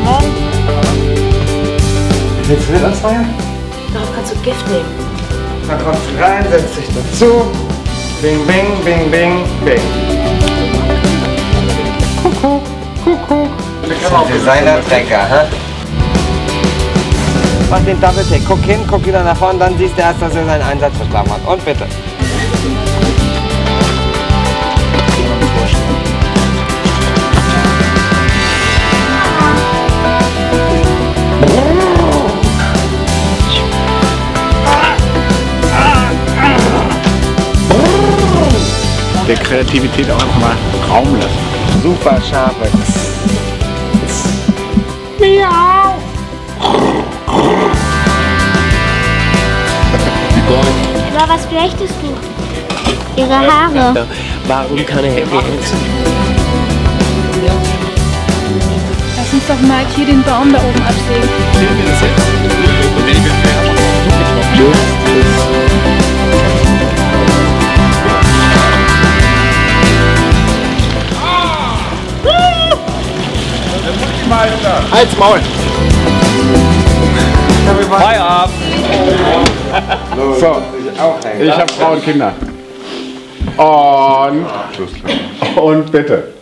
Morgen. Willst du mit anfangen? Darauf kannst du Gift nehmen. Dann kommt rein, setzt dich dazu. Bing, bing, bing, bing, bing. Kuckuck, kuckuck. Designer-Trecker, hä? Mach den Double-Tick. Guck hin, guck wieder nach vorne, dann siehst du erst, dass er seinen Einsatz verschlafen hat. Und bitte. Der Kreativität auch einfach mal Raum lassen. Super scharfe. Aber was flechtest du? Ihre Haare. Warum keine Happy Hands? Lass uns doch mal hier den Baum da oben absägen. Sehen wir das jetzt? Halt's Maul! Feierabend! So, ich habe Frau und Kinder. Und, und bitte.